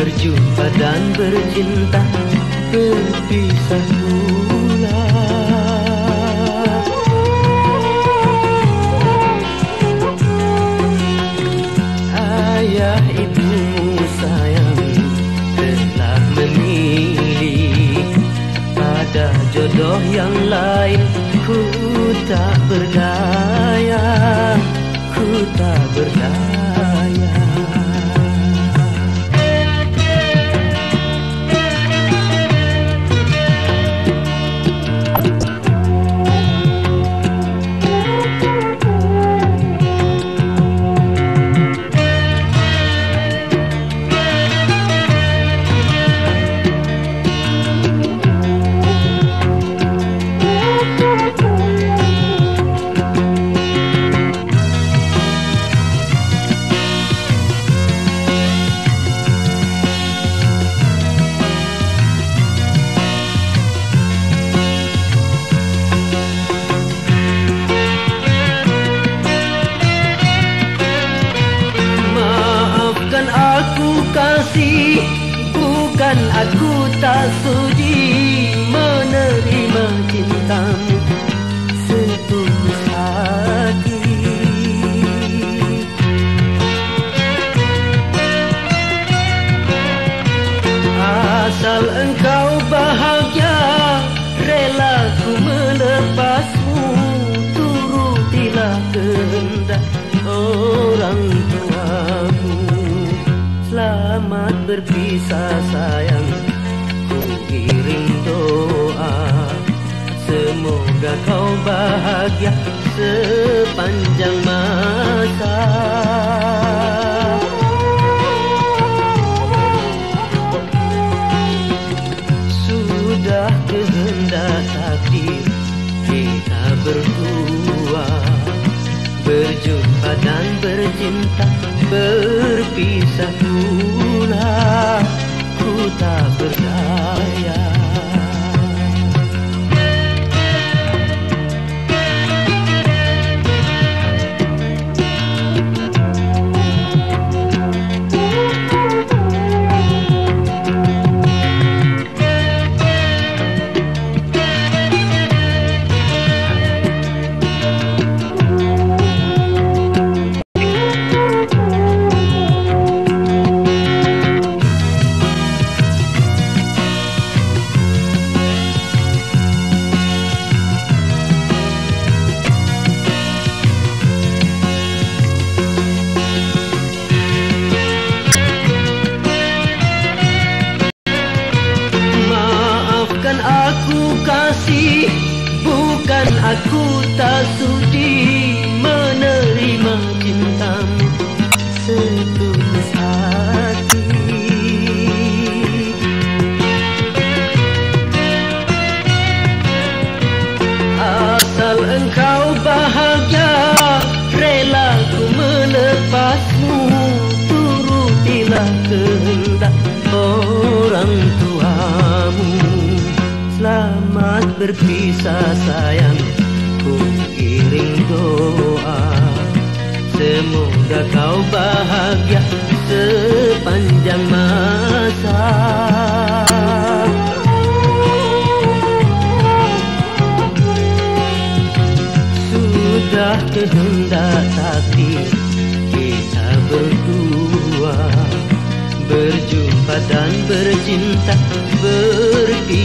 Berjumpa dan bercinta Berpisah pula. Ayah ibumu sayang Telah memilih Pada jodoh yang lain. Ku tak berdaya Ku tak berdaya Bukan aku tak sudi Menerima cintamu Semoga kau bahagia sepanjang masa. Sudah kehendak takdir kita berdua. Berjumpa dan bercinta berpisah pula. Ku tak berdaya Bukan aku tak sudi Menerima cintamu Setulus hati. Asal engkau bahagia Rela ku melepasmu. Turutilah kehendak berpisah sayang. Ku kirim doa. Semoga kau bahagia Sepanjang masa. Sudah kehendak takdir Kita berdua. Berjumpa dan bercinta Berpisah